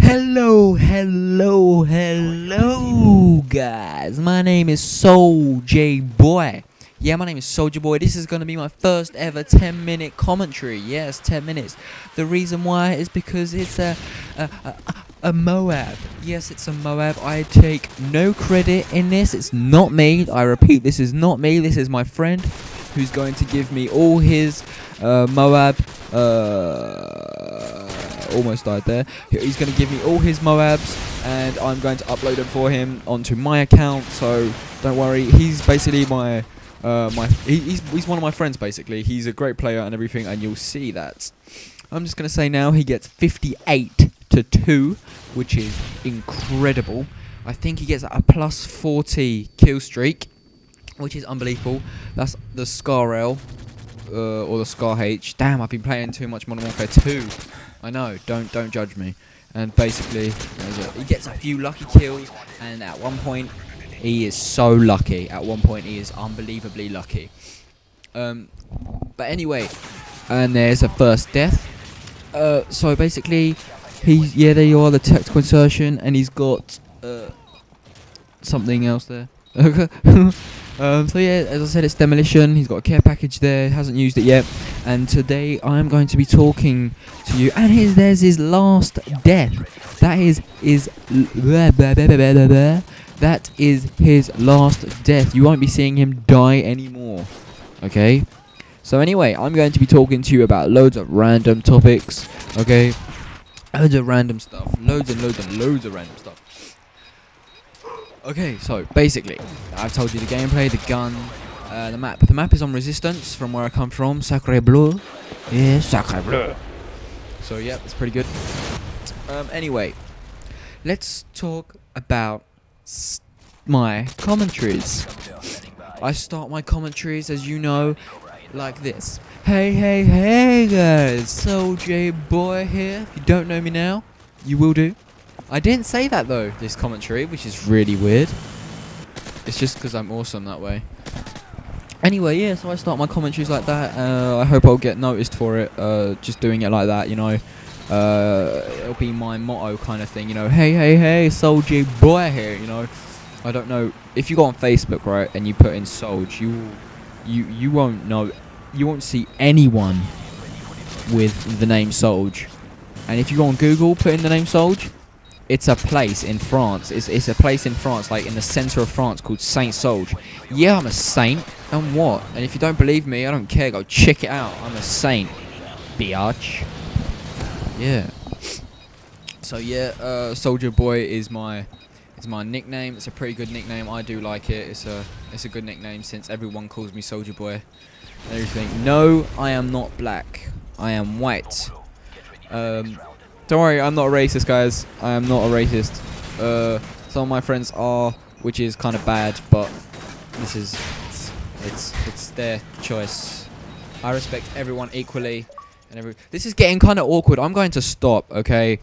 Hello, hello, hello, guys. My name is Saulge-A-Boi. Yeah, my name is Soldier Boy. This is going to be my first ever 10 minute commentary. Yes, 10 minutes. The reason why is because it's a, a, a, a Moab. Yes, it's a Moab. I take no credit in this. It's not me. I repeat, this is not me. This is my friend who's going to give me all his uh, Moab. Uh, almost died there. He's going to give me all his Moabs, and I'm going to upload them for him onto my account. So don't worry. He's basically my uh, my he, he's he's one of my friends basically. He's a great player and everything, and you'll see that. I'm just going to say now he gets 58 to two, which is incredible. I think he gets a plus 40 kill streak, which is unbelievable. That's the Scar L. Uh, or the Scar H. Damn, I've been playing too much Modern Warfare 2. I know. Don't don't judge me. And basically, he gets a few lucky kills, and at one point, he is so lucky. At one point, he is unbelievably lucky. Um, but anyway, and there's a first death. Uh, so basically, he's yeah, there you are, the tactical insertion, and he's got uh, something else there. um, so yeah, as I said, it's demolition. He's got a care package there. Hasn't used it yet. And today I am going to be talking to you. And his, there's his last death. That is is that is his last death. You won't be seeing him die anymore. Okay. So anyway, I'm going to be talking to you about loads of random topics. Okay. Loads of random stuff. Loads and loads and loads of random stuff. Okay, so basically, I've told you the gameplay, the gun, uh, the map. The map is on Resistance from where I come from, Sacre Bleu. Yeah, Sacre Bleu. So yeah, it's pretty good. Um, anyway, let's talk about my commentaries. I start my commentaries, as you know, like this. Hey, hey, hey, guys! Soulja Boy here. If you don't know me now, you will do. I didn't say that though, this commentary, which is really weird. It's just because I'm awesome that way. Anyway, yeah, so I start my commentaries like that. Uh, I hope I'll get noticed for it. Uh, just doing it like that, you know. Uh, it'll be my motto kind of thing, you know. Hey, hey, hey, Soulja Boy here, you know. I don't know if you go on Facebook, right, and you put in Saulge, you, you, you won't know, you won't see anyone with the name Saulge. And if you go on Google, put in the name Saulge, it's a place in France. It's, it's a place in France, like in the center of France, called Saint Saulge. Yeah, I'm a saint. And what? And if you don't believe me, I don't care. Go check it out. I'm a saint, biatch. Yeah. So yeah, uh, Saulge-A-Boi is my is my nickname. It's a pretty good nickname. I do like it. It's a it's a good nickname since everyone calls me Soldier Boy. Everything. No, I am not black. I am white. Um, don't worry, I'm not a racist, guys. I am not a racist. Uh, some of my friends are, which is kind of bad, but this is it's, it's it's their choice. I respect everyone equally, and every. This is getting kind of awkward. I'm going to stop. Okay.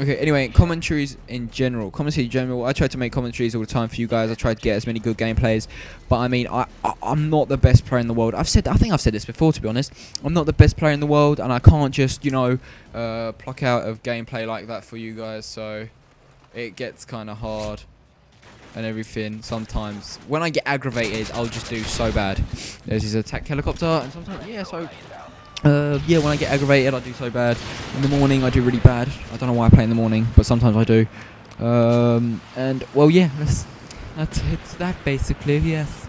Okay, anyway, commentaries in general. Commentary in general. I try to make commentaries all the time for you guys. I try to get as many good gameplays. But I mean, I, I am not the best player in the world. I've said I think I've said this before to be honest. I'm not the best player in the world and I can't just, you know, uh, pluck out of gameplay like that for you guys. So it gets kind of hard and everything sometimes. When I get aggravated, I'll just do so bad. There's his attack helicopter and sometimes yeah, so uh, yeah, when I get aggravated, I do so bad. In the morning, I do really bad. I don't know why I play in the morning, but sometimes I do. Um, and, well, yeah, that's, that's it's that basically, yes.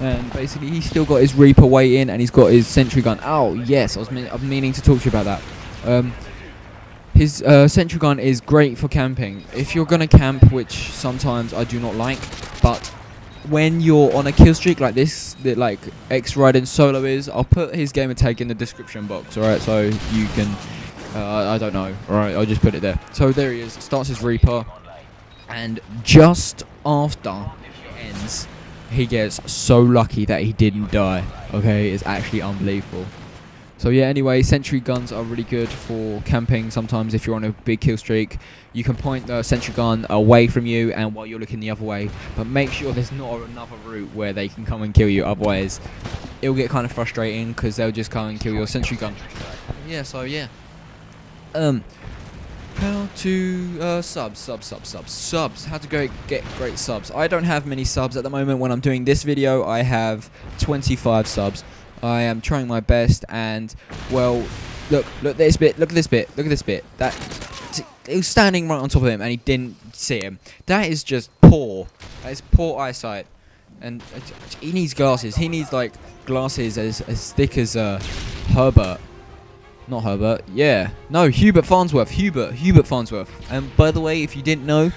And basically, he's still got his Reaper waiting, and he's got his Sentry Gun. Oh, yes, I was mean, I'm meaning to talk to you about that. Um, his uh, Sentry Gun is great for camping. If you're going to camp, which sometimes I do not like, but when you're on a kill streak like this, that like X Riding Solo is, I'll put his gamer tag in the description box, alright? So you can, uh, I don't know, alright? I'll just put it there. So there he is, starts his Reaper, and just after it ends, he gets so lucky that he didn't die, okay? It's actually unbelievable. So yeah, anyway, sentry guns are really good for camping. Sometimes if you're on a big kill streak, you can point the sentry gun away from you and while you're looking the other way. But make sure there's not another route where they can come and kill you. Otherwise, it'll get kind of frustrating because they'll just come and kill your sentry gun. Yeah, so yeah. Um, how to uh, subs, subs, subs, subs, subs. How to go get great subs. I don't have many subs at the moment. When I'm doing this video, I have 25 subs. I am trying my best, and well, look, look this bit. Look at this bit. Look at this bit. That he was standing right on top of him, and he didn't see him. That is just poor. That is poor eyesight, and uh, he needs glasses. He needs like glasses as as thick as uh, Herbert. Not Herbert. Yeah. No, Hubert Farnsworth. Hubert. Hubert Farnsworth. And by the way, if you didn't know,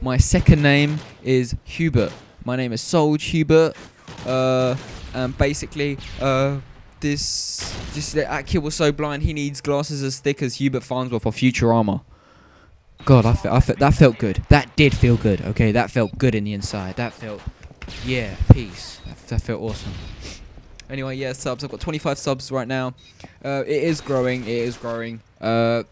my second name is Hubert. My name is Saulge Hubert. Uh, and basically, uh, this this that kid was so blind he needs glasses as thick as Hubert Farnsworth or Futurama. God, I, fe- I fe- that felt good. That did feel good. Okay, that felt good in the inside. That felt, yeah, peace. That, that felt awesome. Anyway, yeah, subs. I've got 25 subs right now. Uh, it is growing. It is growing. Uh,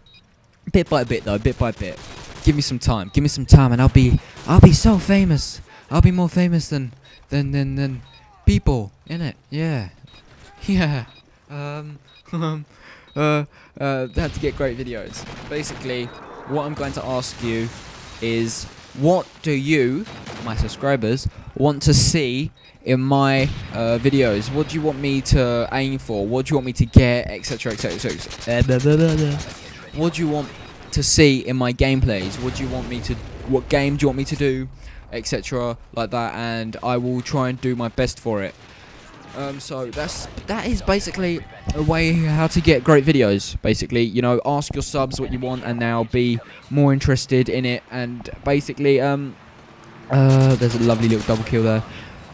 bit by bit though. Bit by bit. Give me some time. Give me some time, and I'll be I'll be so famous. I'll be more famous than than than than people in it. Yeah, yeah. Um, uh, uh, had to get great videos. Basically, what I'm going to ask you is, what do you, my subscribers, want to see in my uh, videos. What do you want me to aim for? What do you want me to get, etc., etc., etc. What do you want to see in my gameplays? What do you want me to? What game do you want me to do, etc., like that? And I will try and do my best for it. Um, so that's that is basically a way how to get great videos. Basically, you know, ask your subs what you want, and they'll be more interested in it. And basically, um, uh, there's a lovely little double kill there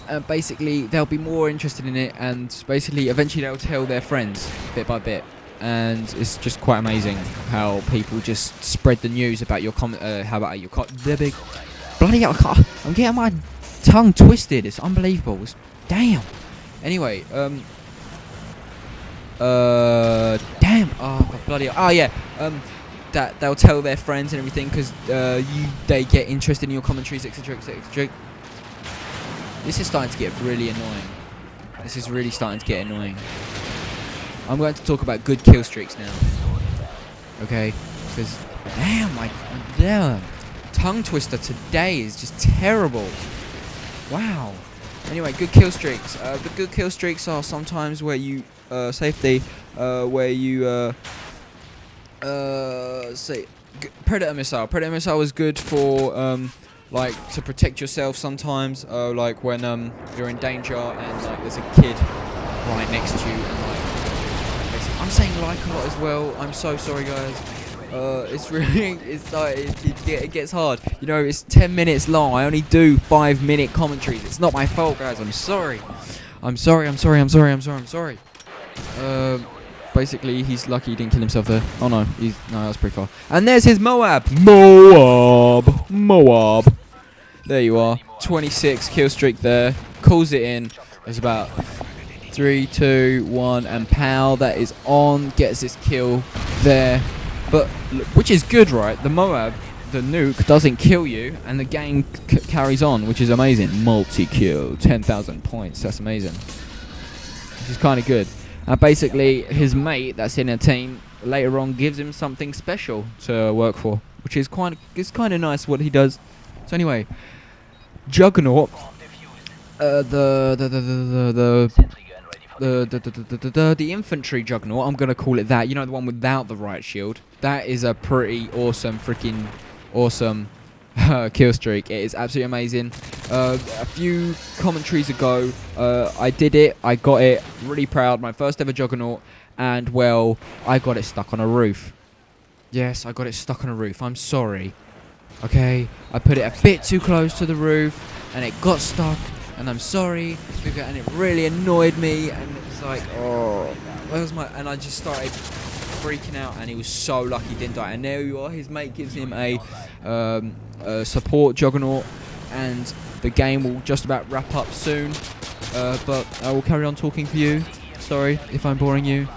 uh, basically they'll be more interested in it and basically eventually they'll tell their friends bit by bit and it's just quite amazing how people just spread the news about your comment uh, how about your co- the big bloody hell, I'm getting my tongue twisted it's unbelievable it's, damn anyway um uh damn oh bloody oh yeah um that they'll tell their friends and everything because uh, you they get interested in your commentaries etc etc this is starting to get really annoying. This is really starting to get annoying. I'm going to talk about good kill streaks now. Okay? Because, damn, my, damn, tongue twister today is just terrible. Wow. Anyway, good kill streaks. Uh, the good kill streaks are sometimes where you, uh, safety, uh, where you, uh, uh, say, Predator missile. Predator missile is good for, um, like to protect yourself sometimes uh, like when um, you're in danger and like there's a kid right next to you and like I'm saying like a lot as well I'm so sorry guys uh, it's really it's like it, it, gets hard. You know it's 10 minutes long. I only do 5 minute commentaries. It's not my fault guys. I'm sorry. I'm sorry I'm sorry I'm sorry I'm sorry I'm sorry. Uh, basically he's lucky he didn't kill himself there. Oh no. He's no that's pretty far. And there's his Moab. Moab. Moab. There you are. 26 kill streak there. Calls it in. There's about three, two, one, and pow. that is on. Gets this kill there. But which is good, right? The Moab, the nuke doesn't kill you, and the game carries on, which is amazing. Multi kill, 10,000 points. That's amazing. Which is kind of good. And basically, his mate that's in a team later on gives him something special to work for, which is quite it's kind of nice what he does. So anyway, Juggernaut. Uh, the the the the the. The the, the, the, the, the, infantry juggernaut, I'm gonna call it that. You know the one without the right shield. That is a pretty awesome, freaking awesome kill streak. It is absolutely amazing. Uh, a few commentaries ago, uh, I did it. I got it. Really proud. My first ever juggernaut, and well, I got it stuck on a roof. Yes, I got it stuck on a roof. I'm sorry. Okay, I put it a bit too close to the roof and it got stuck and I'm sorry and it really annoyed me and it was like, oh, where's my, and I just started freaking out and he was so lucky he didn't die. And there you are, his mate gives him a, um, a support juggernaut and the game will just about wrap up soon. Uh, but I will carry on talking for you. Sorry if I'm boring you.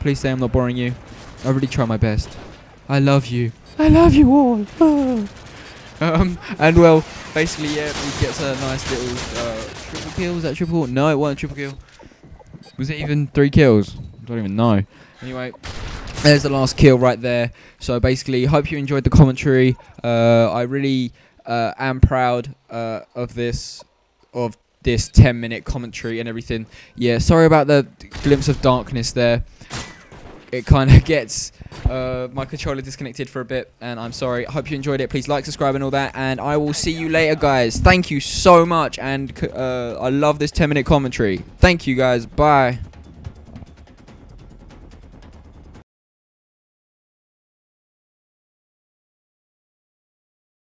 Please say I'm not boring you. I really try my best. I love you. I love you all. um, and well, basically, yeah, he gets a nice little uh, kill. Was that triple? No, it wasn't triple kill. Was it even three kills? I don't even know. Anyway, there's the last kill right there. So basically, hope you enjoyed the commentary. Uh, I really uh, am proud uh, of this, of this 10 minute commentary and everything. Yeah, sorry about the glimpse of darkness there. It kind of gets uh, my controller disconnected for a bit, and I'm sorry. I hope you enjoyed it. Please like, subscribe, and all that. And I will see you later, guys. Thank you so much, and uh, I love this 10 minute commentary. Thank you, guys. Bye.